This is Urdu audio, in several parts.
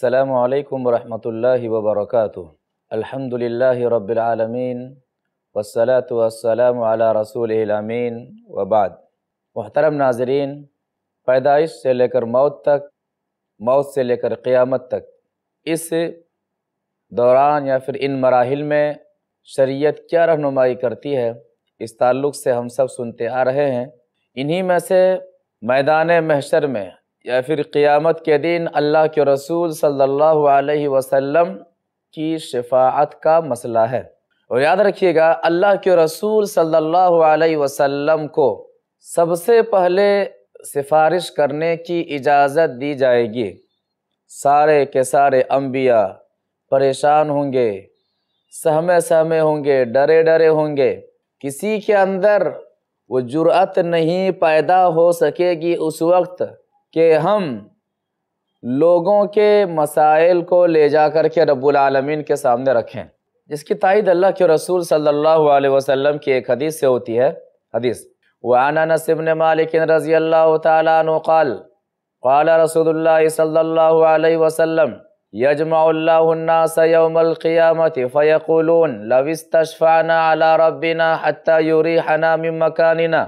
السلام علیکم ورحمۃ اللہ وبرکاتہ۔ الحمد للہ رب العالمین والصلاة والسلام علی رسول الامین وبعد۔ محترم ناظرین، پیدائش سے لے کر موت تک، موت سے لے کر قیامت تک، اس دوران یا پھر ان مراحل میں شریعت کیا رہنمائی کرتی ہے، اس تعلق سے ہم سب سنتے آ رہے ہیں۔ انہی میں سے میدان محشر میں یا پھر قیامت کے دن اللہ کے رسول صلی اللہ علیہ وسلم کی شفاعت کا مسئلہ ہے۔ اور یاد رکھیے گا، اللہ کے رسول صلی اللہ علیہ وسلم کو سب سے پہلے سفارش کرنے کی اجازت دی جائے گی۔ سارے کے سارے انبیاء پریشان ہوں گے، سہمے سہمے ہوں گے، ڈرے ڈرے ہوں گے۔ کسی کے اندر وہ جرأت نہیں پیدا ہو سکے گی اس وقت۔ کہ ہم لوگوں کے مسائل کو لے جا کر کے رب العالمین کے سامنے رکھیں۔ جس کی تائید اللہ کے رسول صلی اللہ علیہ وسلم کی ایک حدیث سے ہوتی ہے۔ حدیث وعن انس بن مالک رضی اللہ تعالیٰ عنہ قال قال رسول اللہ صلی اللہ علیہ وسلم، یجمع اللہ الناس یوم القیامت فیقولون، لو استشفعنا على ربنا حتى یریحنا من مکاننا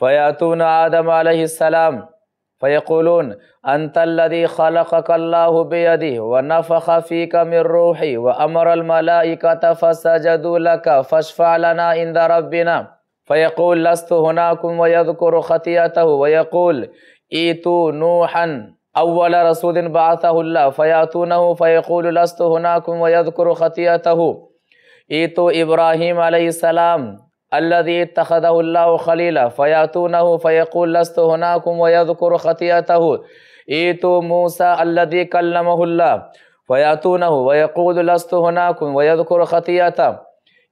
فیاتون آدم علیہ السلام فيقولون أنت الذي خلقك الله بيده ونفخ فيك من روحي وأمر الملائكة فسجدوا لك فاشفع لنا عند ربنا. فيقول لست هناكم ويذكر خطيئته ويقول إيتوا نوحا أول رسول بعثه الله فيأتونه فيقول لست هناكم ويذكر خطيئته. إيتوا إبراهيم عليه السلام الذي اتخذه الله خليلا فيأتونه فيقول لست هناكم ويذكر خطيئته. إيتوا موسى الذي كلمه الله. فيأتونه ويقول لست هناكم ويذكر خطيئته.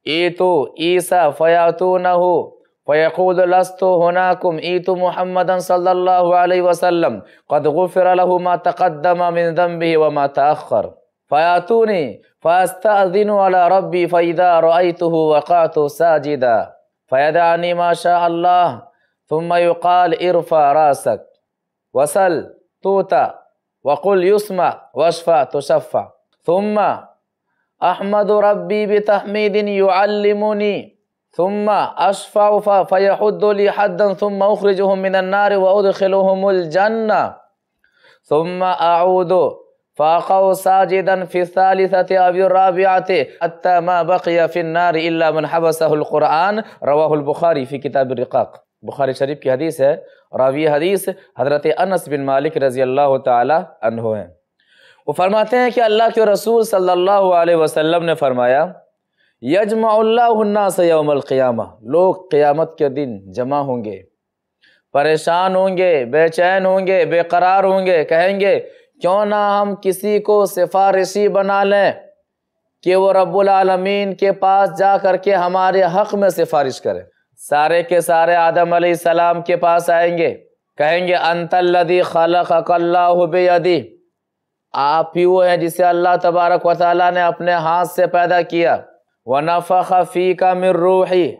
إيتوا عيسى فيأتونه فيقول لست هناكم. إيتوا محمدا صلى الله عليه وسلم. قد غفر له ما تقدم من ذنبه وما تأخر. فياتوني فاستأذن على ربي فإذا رأيته وقعت ساجدا. فيدعني ما شاء الله ثم يقال ارفع رأسك. وسل توتا وقل يسمع واشفع تشفع. ثم أحمد ربي بتحميد يعلمني. ثم أشفع فيحد لي حدا ثم أخرجهم من النار وأدخلهم الجنة. ثم أعود فاقوا ساجدا في الثالثة أو الرابعة حتى ما بقي في النار إلا من حبسه القرآن، رواه البخاری فی کتاب الرقاق. بخاری شریف کی حدیث ہے، راوی حدیث حضرت انس بن مالک رضی اللہ تعالی عنہ ہیں وہ فرماتے ہیں کہ اللہ کے رسول صلی اللہ علیہ وسلم نے فرمایا، یجمع اللہ الناس یوم القیامہ، لوگ قیامت کے دن جمع ہوں گے۔ پریشان ہوں گے، بے چین ہوں گے، بے قرار ہوں گے، کہیں گے کیوں نہ ہم کسی کو سفارشی بنا لیں کہ وہ رب العالمین کے پاس جا کر کے ہمارے حق میں سفارش کرے۔ سارے کے سارے آدم علیہ السلام کے پاس آئیں گے۔ کہیں گے، انت الذی خلقک اللہ بیدی۔ آپ ہی وہ ہیں جسے اللہ تبارک و تعالیٰ نے اپنے ہاتھ سے پیدا کیا۔ وَنَفَخَ فِيكَ مِن رُوحِ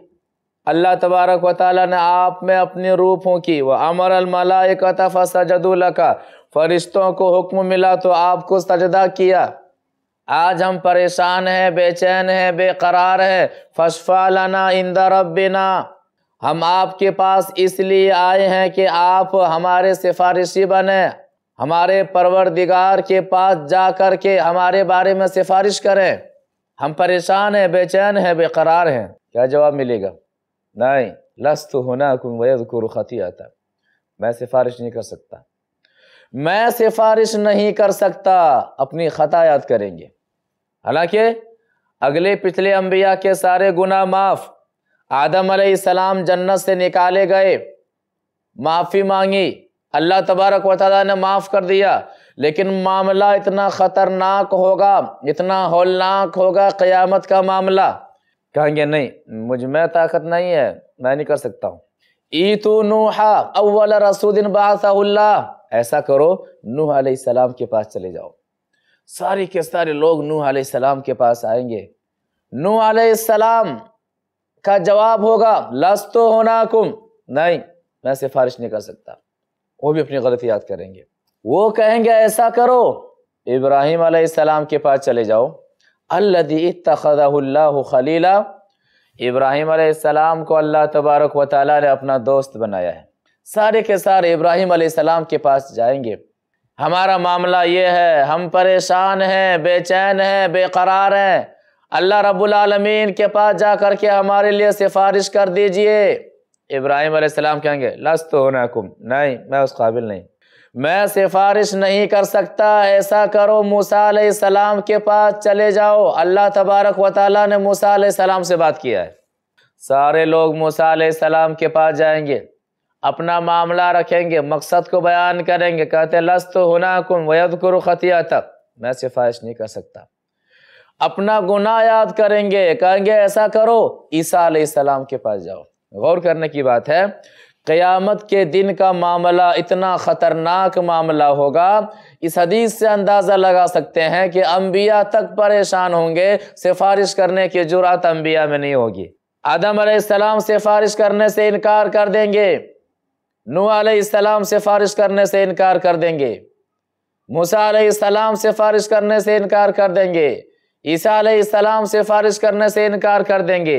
اللہ تبارک و تعالیٰ نے آپ میں اپنی روح پھونکی۔ وَأَمَرَ الْمَلَائِكَةَ فَسَجَدُوا لَكَ فرشتوں کو حکم ملا تو آپ کو سجدہ کیا۔ آج ہم پریشان ہیں، بے چین ہیں، بے قرار ہیں۔ فشفا لنا عند ربنا۔ ہم آپ کے پاس اس لیے آئے ہیں کہ آپ ہمارے سفارشی بنے ہمارے پروردگار کے پاس جا کر کے ہمارے بارے میں سفارش کریں۔ ہم پریشان ہیں، بے چین ہیں، بے قرار ہیں۔ کیا جواب ملے گا؟ نہیں۔ لست ہونا کم ویذکر خطیئتا۔ میں سفارش نہیں کر سکتا۔ میں سفارش نہیں کر سکتا، اپنی خطا یاد کریں گے۔ حالانکہ اگلے پچھلے انبیاء کے سارے گناہ معاف، آدم علیہ السلام جنت سے نکالے گئے۔ معافی مانگی، اللہ تبارک و تعالیٰ نے معاف کر دیا۔ لیکن معاملہ اتنا خطرناک ہوگا، اتنا ہولناک ہوگا، قیامت کا معاملہ۔ کہیں گے، نہیں، مجھ میں طاقت نہیں ہے، میں نہیں کر سکتا ہوں۔ ایتو نوحا، اول رسول بعثہ اللہ. ایسا کرو، نوح علیہ السلام کے پاس چلے جاؤ۔ سارے کے سارے لوگ نوح علیہ السلام کے پاس آئیں گے۔ نوح علیہ السلام کا جواب ہوگا، لستو ہونا کم نہیں، میں سفارش نہیں کر سکتا۔ وہ بھی اپنی غلطی یاد کریں گے۔ وہ کہیں گے، ایسا کرو، ابراہیم علیہ السلام کے پاس چلے جاؤ۔ اللہ اتخذہ اللہ خلیلہ۔ ابراہیم علیہ السلام کو اللہ تبارک و تعالیٰ نے اپنا دوست بنایا ہے۔ سارے کے سارے ابراہیم علیہ السلام کے پاس جائیں گے۔ ہمارا معاملہ یہ ہے، ہم پریشان ہیں، بے چین ہیں، بے قرار ہیں۔ اللہ رب العالمین کے پاس جا کر کے ہمارے لیے سفارش کر دیجیے۔ ابراہیم علیہ السلام کہیں گے لست ہونا کم نہیں، میں اس قابل نہیں۔ میں سفارش نہیں کر سکتا، ایسا کرو موسیٰ علیہ السلام کے پاس چلے جاؤ۔ اللہ تبارک و تعالیٰ نے موسیٰ علیہ السلام سے بات کیا ہے۔ سارے لوگ موسیٰ علیہ السلام کے پاس جائیں گے، اپنا معاملہ رکھیں گے، مقصد کو بیان کریں گے۔ کہتے لست ہونا کم وید کرو خطیہ تک میں سفارش نہیں کر سکتا۔ اپنا گناہ یاد کریں گے، کہیں گے، ایسا کرو، عیسیٰ علیہ السلام کے پاس جاؤ۔ غور کرنے کی بات ہے قیامت کے دن کا معاملہ اتنا خطرناک معاملہ ہوگا۔ اس حدیث سے اندازہ لگا سکتے ہیں کہ انبیاء تک پریشان ہوں گے، سفارش کرنے کی جرات انبیاء میں نہیں ہوگی۔ آدم علیہ السلام سفارش کرنے سے انکار کر دیں گے۔ نو علیہ السلام سفارش کرنے سے انکار کر دیں گے۔ موسیٰ علیہ السلام سفارش کرنے سے انکار کر دیں گے۔ عیسیٰ علیہ السلام سے فارش کرنے سے انکار کر دیں گے،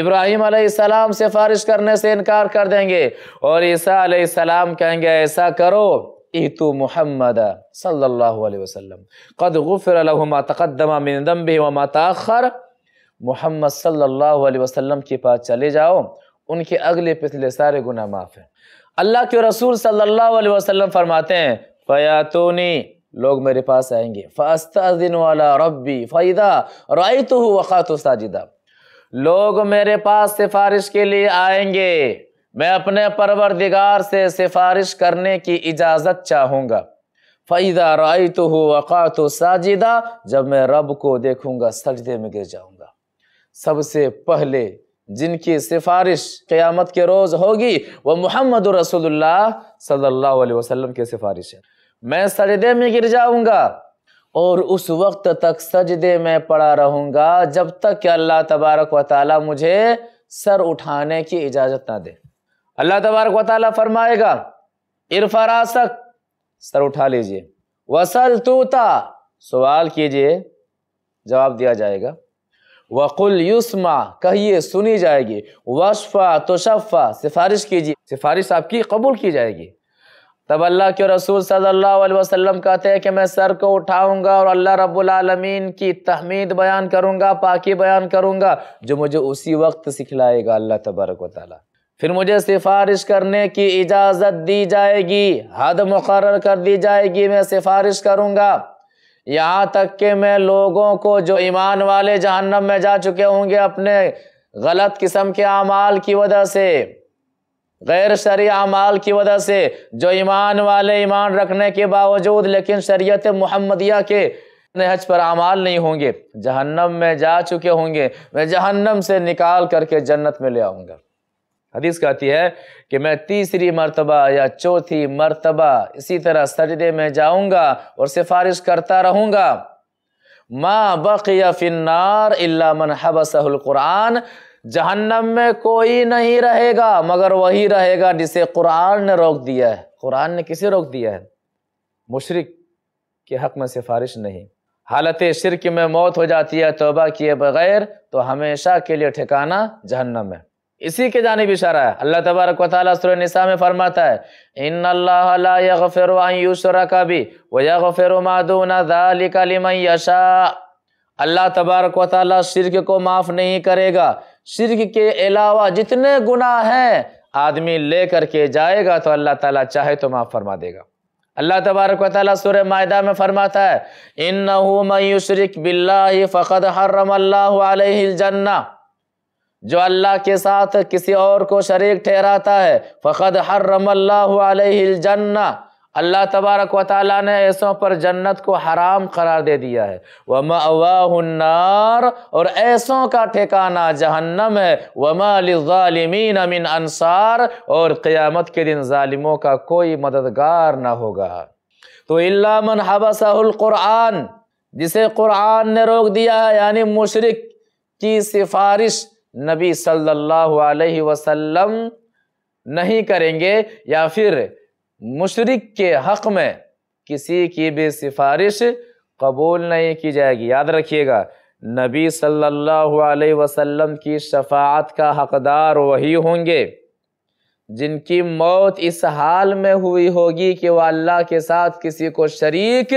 ابراہیم علیہ السلام سے فارش کرنے سے انکار کر دیں گے اور عیسیٰ علیہ السلام کہیں گے، ایسا کرو، ایتو محمد صلی اللہ علیہ وسلم، قد غفر ما تقدم من ذنبه وما تاخر محمد صلی اللہ علیہ وسلم کے پاس چلے جاؤ، ان کے اگلے پچھلے سارے گناہ معاف ہیں۔ اللہ کے رسول صلی اللہ علیہ وسلم فرماتے ہیں، فیاتونی لوگ میرے پاس آئیں گے۔ فَأَسْتَأْذِنُ عَلَىٰ رَبِّي فَإِذَا رَأَيْتُهُ وَقَاتُ سَاجِدًا۔ لوگ میرے پاس سفارش کے لیے آئیں گے۔ میں اپنے پروردگار سے سفارش کرنے کی اجازت چاہوں گا۔ فَإِذَا رَأَيْتُهُ وَقَاتُ سَاجِدًا۔ جب میں رب کو دیکھوں گا، سجدے میں گر جاؤں گا۔ سب سے پہلے جن کی سفارش قیامت کے روز ہوگی، وہ محمد رسول اللہ صلی اللہ علیہ وسلم کی سفارش ہے میں سجدے میں گر جاؤں گا اور اس وقت تک سجدے میں پڑا رہوں گا جب تک کہ اللہ تبارک و تعالی مجھے سر اٹھانے کی اجازت نہ دے۔ اللہ تبارک و تعالی فرمائے گا ارفراسک سر اٹھا لیجیے۔ وصل توتا، سوال کیجیے، جواب دیا جائے گا۔ وقل یسما کہیے، سنی جائے گی۔ وشفا توشفا سفارش کیجیے، سفارش آپ کی قبول کی جائے گی۔ تب اللہ کے رسول صلی اللہ علیہ وسلم کہتے ہیں کہ میں سر کو اٹھاؤں گا اور اللہ رب العالمین کی تحمید بیان کروں گا، پاکی بیان کروں گا، جو مجھے اسی وقت سکھلائے گا اللہ تبارک و تعالی۔ پھر مجھے سفارش کرنے کی اجازت دی جائے گی، حد مقرر کر دی جائے گی، میں سفارش کروں گا۔ یہاں تک کہ میں لوگوں کو جو ایمان والے جہنم میں جا چکے ہوں گے اپنے غلط قسم کے اعمال کی وجہ سے۔ غیر شرع اعمال کی وجہ سے جو ایمان والے ایمان رکھنے کے باوجود، لیکن شریعت محمدیہ کے حج پر اعمال نہیں ہوں گے، جہنم میں جا چکے ہوں گے، میں جہنم سے نکال کر کے جنت میں لے آؤں گا۔ حدیث کہتی ہے کہ میں تیسری مرتبہ یا چوتھی مرتبہ اسی طرح سجدے میں جاؤں گا اور سفارش کرتا رہوں گا۔ ما بقی فی النار الا من القرآن جہنم میں کوئی نہیں رہے گا، مگر وہی رہے گا جسے قرآن نے روک دیا ہے۔ قرآن نے کسے روک دیا ہے؟ مشرق کے حق میں سفارش نہیں۔ حالت شرک میں موت ہو جاتی ہے، توبہ کیے بغیر تو ہمیشہ کے لیے ٹھکانا جہنم ہے۔ اسی کے جانب اشارہ ہے۔ اللہ تبارک و تعالیٰ سورہ نساء میں فرماتا ہے، ان اللہ لا یغفر ان یشرک بھی ویغفر ما دون ذالک لمن یشاء۔ اللہ تبارک و تعالیٰ شرک کو معاف نہیں کرے گا۔ شرک کے علاوہ جتنے گناہ ہیں، آدمی لے کر کے جائے گا تو اللہ تعالیٰ چاہے تو معاف فرما دے گا۔ اللہ تبارک و تعالیٰ سورہ معدہ میں فرماتا ہے اِنَّهُ مَن يُشْرِكْ بِاللَّهِ فَقَدْ حَرَّمَ اللَّهُ عَلَيْهِ الْجَنَّةِ جو اللہ کے ساتھ کسی اور کو شریک ٹھہراتا ہے، فَقَدْ حَرَّمَ اللَّهُ عَلَيْهِ الْجَنَّةِ اللہ تبارک و تعالیٰ نے ایسوں پر جنت کو حرام قرار دے دیا ہے۔ وَمَأْوَاهُ النَّارِ، اور ایسوں کا ٹھکانہ جہنم ہے۔ وَمَا لِلظَّالِمِينَ مِنْ أَنصَارِ، اور قیامت کے دن ظالموں کا کوئی مددگار نہ ہوگا۔ تو اللہ من حبسہ القرآن، جسے قرآن نے روک دیا ہے یعنی مشرق کی سفارش نبی صلی اللہ علیہ وسلم نہیں کریں گے، یا پھر مشرق کے حق میں کسی کی بھی سفارش قبول نہیں کی جائے گی۔ یاد رکھیے گا، نبی صلی اللہ علیہ وسلم کی شفاعت کا حقدار وہی ہوں گے جن کی موت اس حال میں ہوئی ہوگی کہ وہ اللہ کے ساتھ کسی کو شریک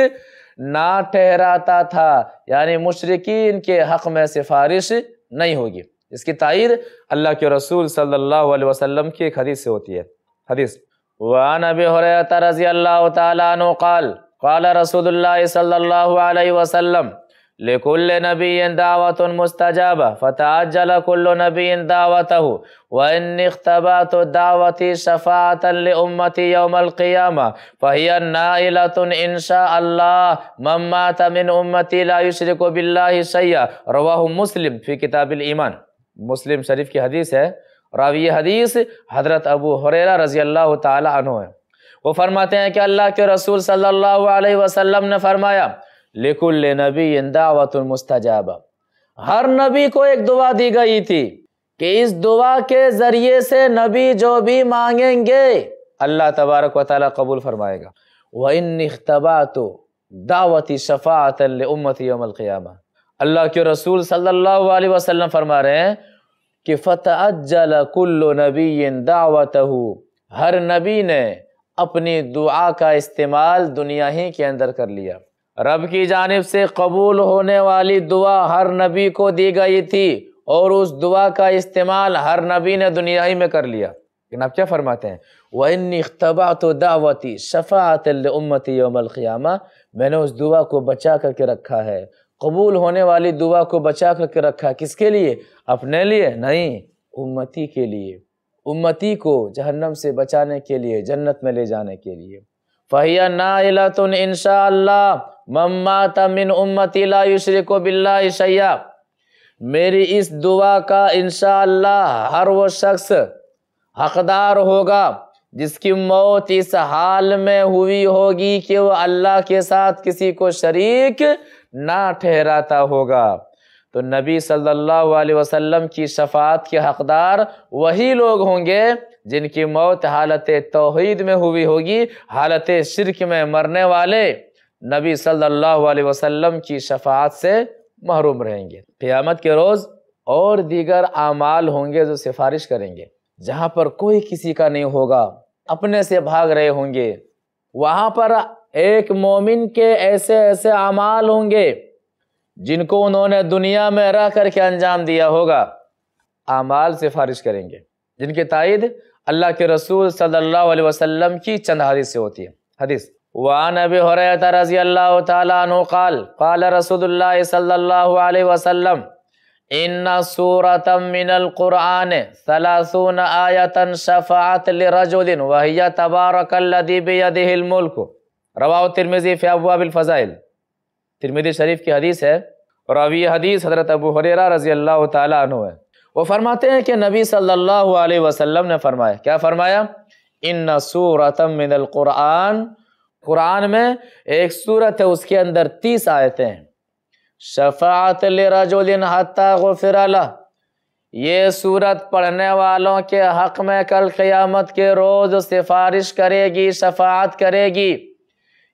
نہ ٹھہراتا تھا۔ یعنی مشرقین کے حق میں سفارش نہیں ہوگی۔ اس کی تائید اللہ کے رسول صلی اللہ علیہ وسلم کی ایک حدیث سے ہوتی ہے۔ حدیث وعن ابی حریرہ رضی اللہ تعالیٰ عنہ قال قال رسول اللہ صلی اللہ علیہ وسلم لکل نبی دعوت مستجابہ فتعجل کل نبی دعوته وان اختبات دعوتی شفاعتا لأمتی یوم القیامہ فہی نائلت انشاء اللہ من مات من امتی لا یشرک باللہ شیئا رواہ مسلم فی کتاب الایمان مسلم شریف کی حدیث ہے راوی حدیث حضرت ابو حریرہ رضی اللہ تعالی عنہ ہے۔ وہ فرماتے ہیں کہ اللہ کے رسول صلی اللہ علیہ وسلم نے فرمایا، لکل نبی دعوت المستجابہ ہر نبی کو ایک دعا دی گئی تھی کہ اس دعا کے ذریعے سے نبی جو بھی مانگیں گے، اللہ تبارک و تعالیٰ قبول فرمائے گا۔ وَإِنِّ اخْتَبَاتُ دعوتی شفاعت لِأُمَّتِ يَوْمَ الْقِيَامَةِ۔ اللہ کے رسول صلی اللہ علیہ وسلم فرما رہے ہیں کہ فتح فتعجل کل نبی دعوتہ ہر نبی نے اپنی دعا کا استعمال دنیا ہی کے اندر کر لیا۔ رب کی جانب سے قبول ہونے والی دعا ہر نبی کو دی گئی تھی اور اس دعا کا استعمال ہر نبی نے دنیا ہی میں کر لیا۔ لیکن آپ کیا فرماتے ہیں؟ وَإِنِّي اخْتَبَعْتُ دَعْوَتِي شَفَاعَةً لِأُمَّتِ يَوْمَ الْقِيَامَةِ۔ میں نے اس دعا کو بچا کر کے رکھا ہے۔ قبول ہونے والی دعا کو بچا کر کے رکھا کس کے لیے؟ اپنے لیے نہیں، امتی کے لیے۔ امتی کو جہنم سے بچانے کے لیے، جنت میں لے جانے کے لیے۔ فہیا نائلۃ ان شاء اللہ ممات من امتی لا یشرک باللہ شیئا۔ میری اس دعا کا انشاءاللہ ہر وہ شخص حقدار ہوگا، جس کی موت اس حال میں ہوئی ہوگی کہ وہ اللہ کے ساتھ کسی کو شریک نہ ٹھہراتا ہوگا۔ تو نبی صلی اللہ علیہ وسلم کی شفاعت کے حقدار وہی لوگ ہوں گے جن کی موت حالت توحید میں ہوئی ہوگی، حالت شرک میں مرنے والے۔ نبی صلی اللہ علیہ وسلم کی شفاعت سے محروم رہیں گے۔ قیامت کے روز اور دیگر اعمال ہوں گے جو سفارش کریں گے۔ جہاں پر کوئی کسی کا نہیں ہوگا، اپنے سے بھاگ رہے ہوں گے۔ وہاں پر ایک مومن کے ایسے ایسے اعمال ہوں گے جن کو انہوں نے دنیا میں رہ کر کے انجام دیا ہوگا۔ اعمال سفارش کریں گے۔ جن کی تائید اللہ کے رسول صلی اللہ علیہ وسلم کی چند حدیث سے ہوتی ہے۔ حدیث، وعن ابی حریت رضی اللہ تعالیٰ عنہ قال قال رسول اللہ صلی اللہ علیہ وسلم ان سورة من القرآن ثلاثون آیتا شفاعت لرجل وهي تبارک الذي بيده الملک رواہ ترمیزی فی ابواب الفضائل. ترمیزی شریف کی حدیث ہے راوی حدیث حضرت ابو حریرہ رضی اللہ تعالیٰ عنہ ہے۔ وہ فرماتے ہیں کہ نبی صلی اللہ علیہ وسلم نے فرمایا، کیا فرمایا؟ ان سورة من القرآن قرآن میں ایک صورت ہے، اس کے اندر تیس آیتیں ہیں۔ شفاعت لرجل حتی غفر لہ یہ صورت پڑھنے والوں کے حق میں کل قیامت کے روز سفارش کرے گی، شفاعت کرے گی۔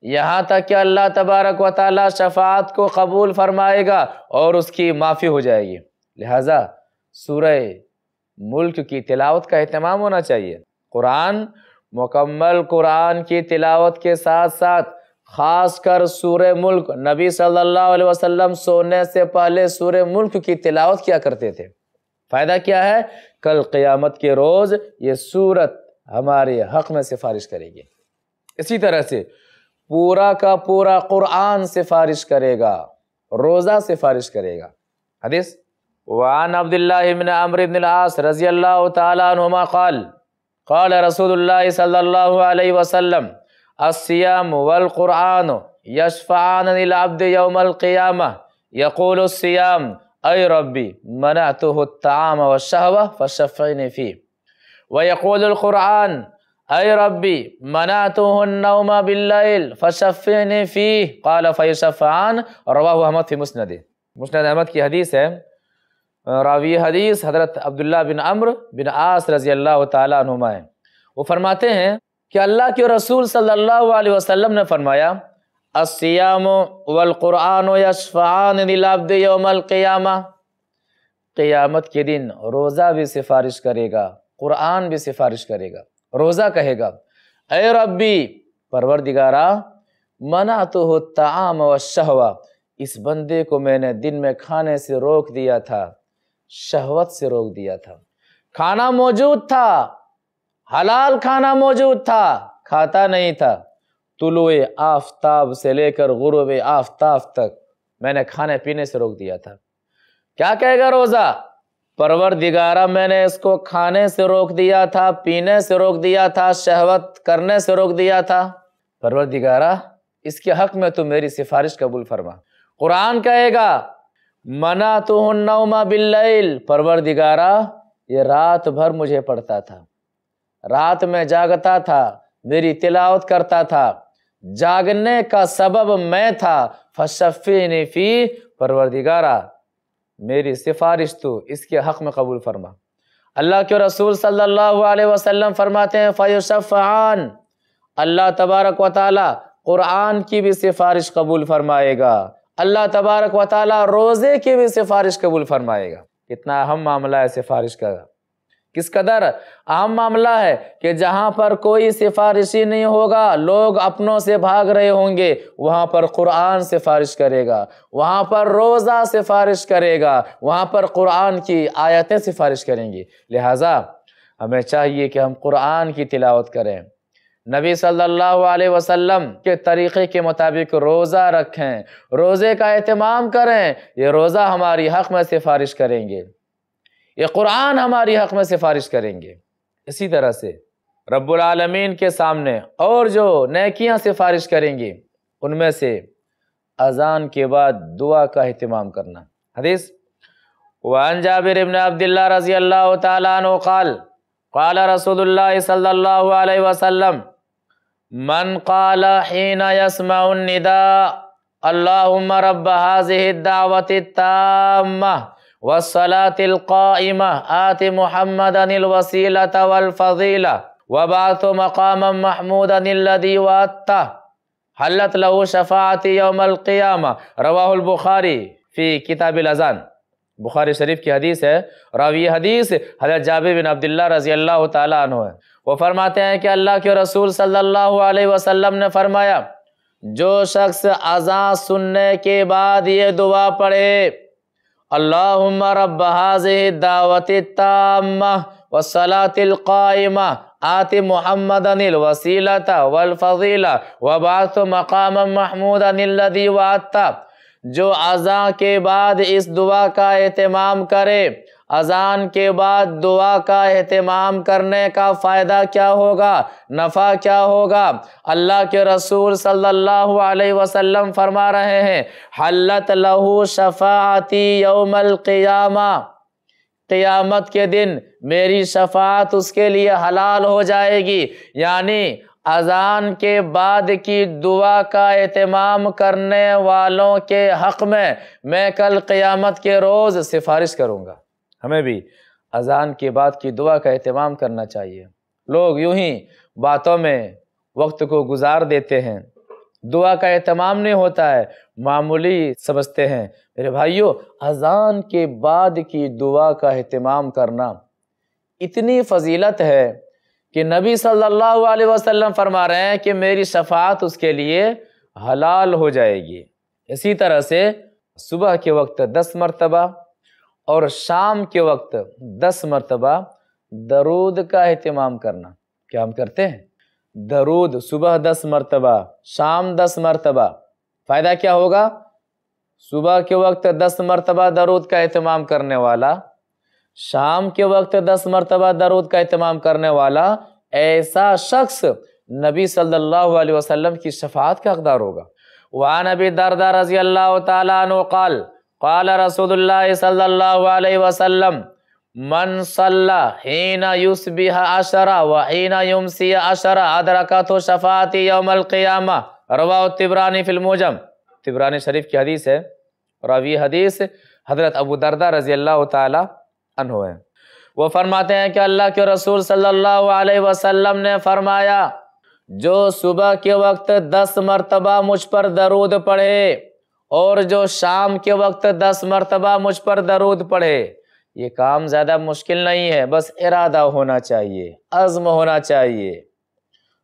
یہاں تک کہ اللہ تبارک و تعالی شفاعت کو قبول فرمائے گا اور اس کی معافی ہو جائے گی۔ لہٰذا سورہ ملک کی تلاوت کا اہتمام ہونا چاہیے۔ قرآن، مکمل قرآن کی تلاوت کے ساتھ ساتھ خاص کر سورہ ملک، نبی صلی اللہ علیہ وسلم سونے سے پہلے سورہ ملک کی تلاوت کیا کرتے تھے۔ فائدہ کیا ہے؟ کل قیامت کے روز یہ سورت ہمارے حق میں سفارش کرے گی۔ اسی طرح سے پورا کا پورا قرآن سفارش کرے گا، روزہ سفارش کرے گا۔ حدیث، وعن عبداللہ بن عمر بن العاص رضی اللہ تعالیٰ عنہما قال قال رسول اللہ صلی اللہ علیہ وسلم السیام والقرآن یشفعان للعبد یوم القیامہ۔ یقول السیام اے ربی، منعته الطعام والشہوہ فشفعنی فی ویقول القرآن اے ربی منعته النوم باللیل فشفعنی فی قال فیشفعان رواہ احمد فی مسند مسند احمد کی حدیث ہے راوی حدیث حضرت عبداللہ بن عمر بن عاص رضی اللہ تعالیٰ عنہما ہے وہ فرماتے ہیں کہ اللہ کے رسول صلی اللہ علیہ وسلم نے فرمایا السیام والقرآن یشفعان للعبد یوم القیامہ قیامت کے دن روزہ بھی سفارش کرے گا قرآن بھی سفارش کرے گا روزہ کہے گا، اے ربی، پروردگارا منع تو ہو تعام و شہوا اس بندے کو میں نے دن میں کھانے سے روک دیا تھا، شہوت سے روک دیا تھا۔ کھانا موجود تھا، حلال کھانا موجود تھا، کھاتا نہیں تھا۔ طلوع آفتاب سے لے کر غروب آفتاب تک میں نے کھانے پینے سے روک دیا تھا۔ کیا کہے گا روزہ؟ پروردگارہ، میں نے اس کو کھانے سے روک دیا تھا، پینے سے روک دیا تھا، شہوت کرنے سے روک دیا تھا۔ پروردگارہ، اس کے حق میں تو میری سفارش قبول فرما۔ قرآن کہے گا منا تو نوما باللیل۔ پروردگارہ، یہ رات بھر مجھے پڑھتا تھا۔ رات میں جاگتا تھا، میری تلاوت کرتا تھا۔ جاگنے کا سبب میں تھا۔ فشفینی فی۔ پروردگارہ میری سفارش تو اس کے حق میں قبول فرما۔ اللہ کے رسول صلی اللہ علیہ وسلم فرماتے ہیں فیوشفعان اللہ تبارک و تعالی قرآن کی بھی سفارش قبول فرمائے گا۔ اللہ تبارک و تعالی روزے کی بھی سفارش قبول فرمائے گا۔ کتنا اہم معاملہ ہے سفارش کا۔ کس قدر اہم معاملہ ہے کہ جہاں پر کوئی سفارشی نہیں ہوگا، لوگ اپنوں سے بھاگ رہے ہوں گے، وہاں پر قرآن سفارش کرے گا، وہاں پر روزہ سفارش کرے گا، وہاں پر قرآن کی آیتیں سفارش کریں گی لہٰذا ہمیں چاہیے کہ ہم قرآن کی تلاوت کریں۔ نبی صلی اللہ علیہ وسلم کے طریقے کے مطابق روزہ رکھیں، روزے کا اہتمام کریں، یہ روزہ ہماری حق میں سفارش کریں گے۔ یہ قرآن ہماری حق میں سفارش کریں گے۔ اسی طرح سے رب العالمین کے سامنے اور جو نیکیاں سفارش کریں گے، ان میں سے اذان کے بعد دعا کا اہتمام کرنا۔ حدیث وعن جابر ابن عبداللہ رضی اللہ تعالیٰ عنہ قال قال رسول اللہ صلی اللہ علیہ وسلم، من قال حین يسمع النداء، اللہم رب هذه الدعوة التامة والصلاة القائمة. آت محمدا الوسيلة والفضيلة. وبعث مقاما محمودا الذي وعدته. حلت له شفاعة يوم القيامة. رواه البخاري في كتاب الأذان. بخاری شریف کی حدیث ہے، راوی حدیث حضرت جابر بن عبداللہ رضی اللہ تعالیٰ عنہ ہے۔ وہ فرماتے ہیں کہ اللہ کے رسول صلی اللہ علیہ وسلم نے فرمایا، جو شخص اذان سننے کے بعد یہ دعا پڑھے اللہم رب هذه الدعوت التامة والصلاة القائمة آت محمدا الوسیلة والفضیلة وبعث مقاما محمودا الذي وعدتا جو اذان کے بعد اس دعا کا اہتمام کرے اذان کے بعد دعا کا اہتمام کرنے کا فائدہ کیا ہوگا؟ نفع کیا ہوگا؟ اللہ کے رسول صلی اللہ علیہ وسلم فرما رہے ہیں، حلت لہو شفاعتی یوم القیامہ۔ قیامت کے دن میری شفاعت اس کے لیے حلال ہو جائے گی۔ یعنی اذان کے بعد کی دعا کا اہتمام کرنے والوں کے حق میں میں کل قیامت کے روز سفارش کروں گا۔ ہمیں بھی اذان کے بعد کی دعا کا اہتمام کرنا چاہیے۔ لوگ یوں ہی باتوں میں وقت کو گزار دیتے ہیں۔ دعا کا اہتمام نہیں ہوتا ہے، معمولی سمجھتے ہیں۔ میرے بھائیوں اذان کے بعد کی دعا کا اہتمام کرنا اتنی فضیلت ہے کہ نبی صلی اللہ علیہ وسلم فرما رہے ہیں کہ میری شفاعت اس کے لیے حلال ہو جائے گی۔ اسی طرح سے صبح کے وقت دس مرتبہ اور شام کے وقت دس مرتبہ درود کا اہتمام کرنا۔ کیا ہم کرتے ہیں؟ درود، صبح دس مرتبہ، شام دس مرتبہ۔ فائدہ کیا ہوگا؟ صبح کے وقت دس مرتبہ درود کا اہتمام کرنے والا، شام کے وقت دس مرتبہ درود کا اہتمام کرنے والا ایسا شخص نبی صلی اللہ علیہ وسلم کی شفاعت کا اقدار ہوگا۔ وعن ابی دردہ رضی اللہ تعالیٰ عنہ قال قال رسول اللہ صلی اللہ علیہ وسلم، من صلی حین یسبح عشرہ و حین یمسی عشرہ ادرکت شفاعتی یوم القیامہ. رواہ تبرانی فی الموجم۔ تبرانی شریف کی حدیث ہے۔ راوی حدیث حضرت ابو دردہ رضی اللہ تعالی عنہ ہے۔ وہ فرماتے ہیں کہ اللہ کے رسول صلی اللہ علیہ وسلم نے فرمایا، جو صبح کے وقت دس مرتبہ مجھ پر درود پڑھے اور جو شام کے وقت دس مرتبہ مجھ پر درود پڑھے یہ کام زیادہ مشکل نہیں ہے، بس ارادہ ہونا چاہیے، عزم ہونا چاہیے۔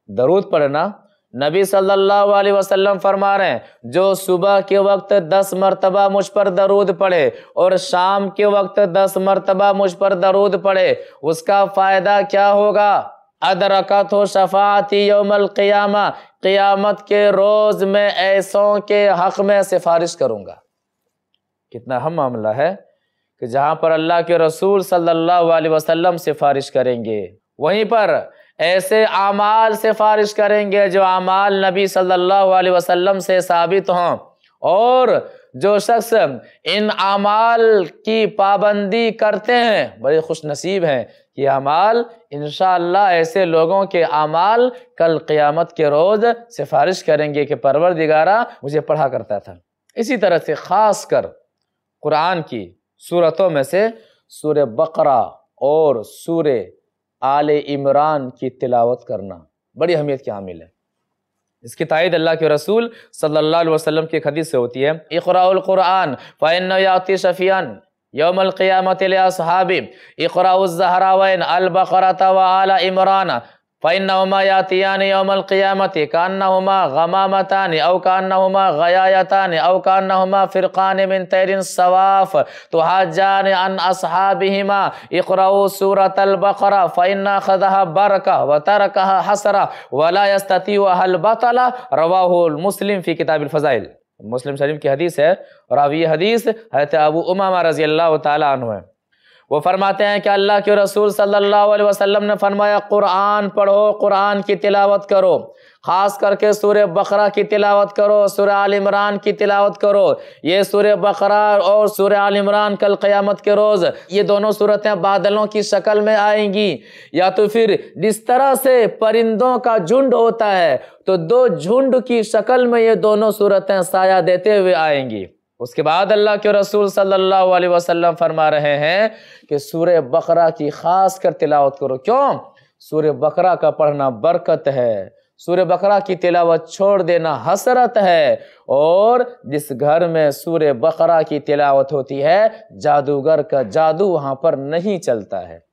درود پڑھنا، نبی صلی اللہ علیہ وسلم فرما رہے ہیں، جو صبح کے وقت دس مرتبہ مجھ پر درود پڑھے اور شام کے وقت دس مرتبہ مجھ پر درود پڑھے اس کا فائدہ کیا ہوگا؟ ادرکت ہو شفاعتی یوم القیامہ، قیامت کے روز میں ایسوں کے حق میں سفارش کروں گا۔ کتنا اہم معاملہ ہے کہ جہاں پر اللہ کے رسول صلی اللہ علیہ وسلم سفارش کریں گے، وہیں پر ایسے اعمال سفارش کریں گے جو اعمال نبی صلی اللہ علیہ وسلم سے ثابت ہوں اور جو شخص ان اعمال کی پابندی کرتے ہیں، بڑے خوش نصیب ہیں۔ کہ اعمال انشاءاللہ ایسے لوگوں کے اعمال کل قیامت کے روز سفارش کریں گے کہ پروردگارہ مجھے پڑھا کرتا تھا۔ اسی طرح سے خاص کر قرآن کی صورتوں میں سے سور بقرہ اور سور آل عمران کی تلاوت کرنا بڑی اہمیت کی حامل ہے۔ اس کی تائید اللہ کے رسول صلی اللہ علیہ وسلم کی حدیث سے ہوتی ہے اقراء القرآن فَإِنَّ يَعْتِ شَفِيًا یوم القیامت لِأَصْحَابِ اقراء الزہراوین البقرة وآل عمران فَإِنَّهُمَا يَاتِيَانِ يَوْمَ الْقِيَامَةِ كَأَنَّهُمَا غَمَامَتَانِ أَوْ كَأَنَّهُمَا غَيَايَتَانِ أَوْ كَأَنَّهُمَا فِرْقَانِ مِنْ طَيْرٍ صَوَافٍ تُحَاجَّانِ عَنْ أَصْحَابِهِمَا اقرأوا سورة البقرة فإن أخذها بركة وتركها حسرة ولا يستطيعها البطل رواه المسلم في كتاب الفضائل۔ مسلم شریف کی حدیث ہے اور اب یہ حدیث حضرت ابو امامہ رضی اللہ تعالیٰ عنہ ہے۔ وہ فرماتے ہیں کہ اللہ کے رسول صلی اللہ علیہ وسلم نے فرمایا، قرآن پڑھو، قرآن کی تلاوت کرو۔ خاص کر کے سور بقرہ کی تلاوت کرو سور عال عمران کی تلاوت کرو۔ یہ سور بقرہ اور سور عال عمران کل قیامت کے روز، یہ دونوں صورتیں بادلوں کی شکل میں آئیں گی۔ یا تو پھر جس طرح سے پرندوں کا جھنڈ ہوتا ہے، تو دو جھنڈ کی شکل میں یہ دونوں صورتیں سایہ دیتے ہوئے آئیں گی۔ اس کے بعد اللہ کے رسول صلی اللہ علیہ وسلم فرما رہے ہیں کہ سور بقرہ کی خاص کر تلاوت کرو۔ کیوں؟ سور بقرہ کا پڑھنا برکت ہے۔ سور بقرہ کی تلاوت چھوڑ دینا حسرت ہے۔ اور جس گھر میں سور بقرہ کی تلاوت ہوتی ہے، جادوگر کا جادو وہاں پر نہیں چلتا ہے۔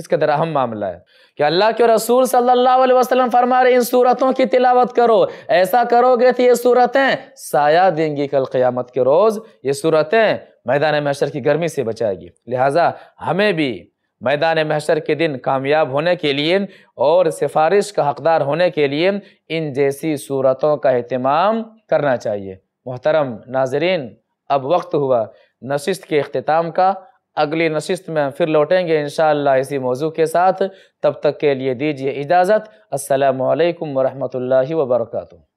کس قدر اہم معاملہ ہے کہ اللہ کے رسول صلی اللہ علیہ وسلم فرما رہے ان صورتوں کی تلاوت کرو۔ ایسا کرو گے تو یہ صورتیں سایہ دیں گی کل قیامت کے روز۔ یہ صورتیں میدان محشر کی گرمی سے بچائے گی۔ لہٰذا ہمیں بھی میدان محشر کے دن کامیاب ہونے کے لیے اور سفارش کا حقدار ہونے کے لیے ان جیسی صورتوں کا اہتمام کرنا چاہیے۔ محترم ناظرین، اب وقت ہوا نشست کے اختتام کا۔ اگلی نشست میں ہم پھر لوٹیں گے انشاءاللہ اسی موضوع کے ساتھ۔ تب تک کے لیے دیجیے اجازت۔ السلام علیکم ورحمۃ اللہ وبرکاتہ۔